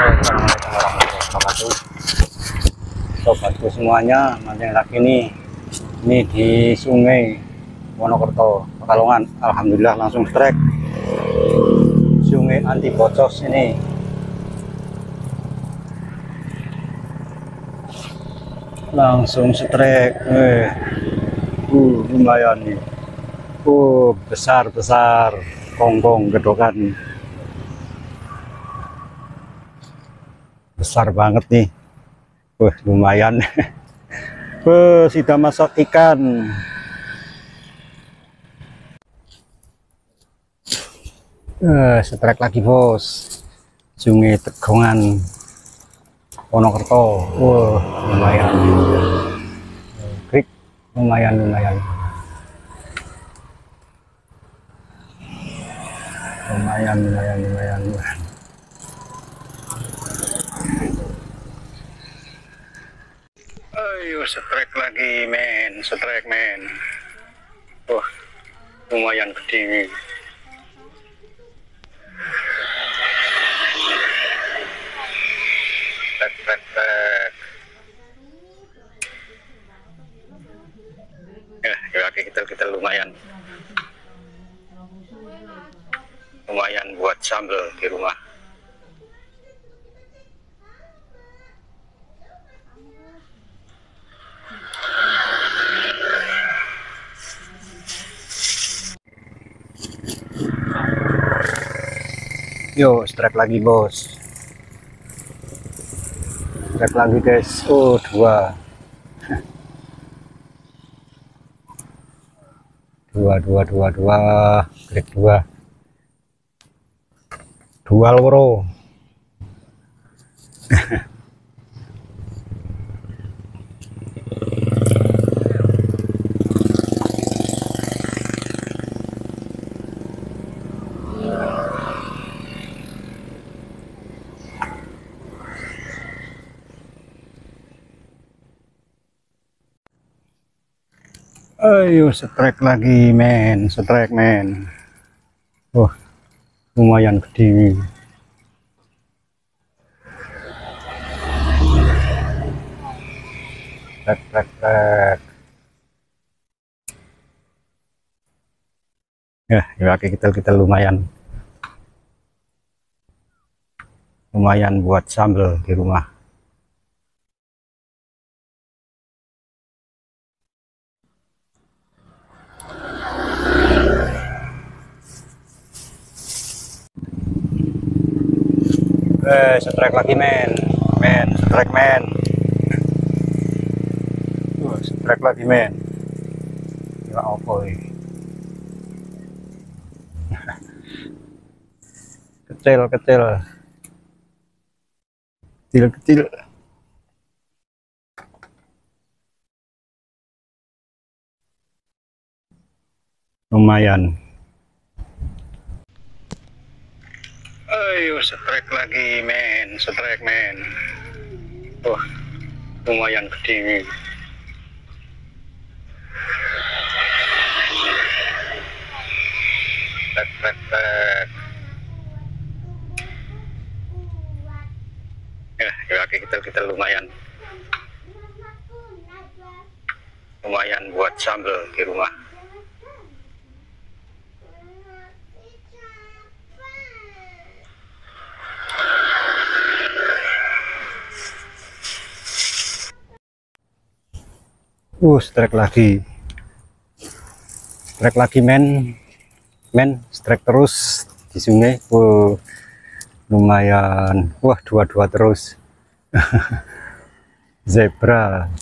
Assalamualaikum warahmatullahi wabarakatuh Sobatku semuanya mancing lagi nih Ini di sungai Wonokerto Pekalongan. Alhamdulillah langsung strike. Sungai anti bocos ini. Langsung strike eh. uh, lumayan nih. Uh, besar-besar konggong gedokan besar banget nih. Wah, lumayan. Wah, sudah masak ikan. Eh, setrek lagi bos. Sungai tegongan Wonokerto. Wah lumayan. Krik lumayan lumayan. Lumayan lumayan lumayan ayo setrek lagi men. Setrek men. Wah lumayan gede tek tek ya ya kita kita lumayan. Lumayan buat sambal di rumah Yo, strike lagi bos. Strike lagi guys. Oh, dua. dua, dua, dua, dua. Klik dua. Dua loro. Ayo strike lagi men, strike men. Wah, lumayan gede. Trek trek trek. Ya, ya kita kita lumayan. Lumayan buat sambal di rumah. Eh, strike lagi men, men, strike men. Uh, strike lagi men. Ya apa ini? kecil, kecil. Kecil, kecil. Lumayan. Ayo strike lagi men, strike men. Wah, lumayan gede. Tek tek tek. Ya, ya kita kita lumayan. Lumayan buat sambal di rumah. Uh, strike lagi. Strike lagi men. Men, strike terus di sungai. Uh, lumayan. Wah, dua-dua terus. Zebra.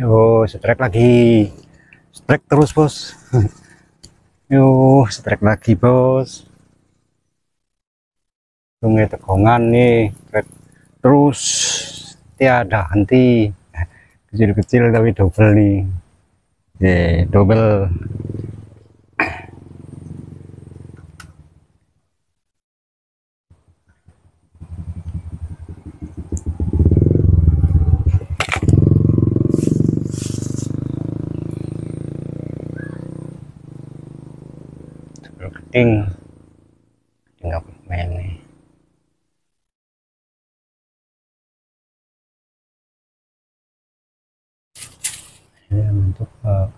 Yo, strike lagi. Strike terus, Bos. Yo, strike lagi, Bos. Sungai Tegongan nih, strike terus tiada henti. Kecil-kecil tapi double nih. Ye, double. Keting. Tinggal main nih. Untuk uh,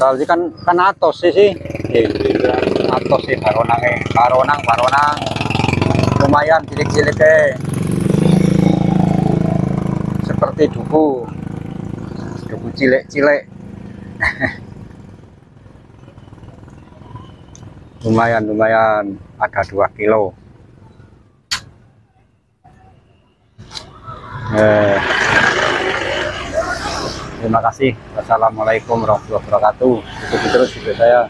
kalau kan kan atos sih sih atos sih baronang eh baronang baronang lumayan cilik-cilik eh seperti duku. Duku cilik-cilik. Lumayan lumayan. Ada dua kilo. Eh, terima kasih. Wassalamualaikum warahmatullahi wabarakatuh. Ikuti terus video saya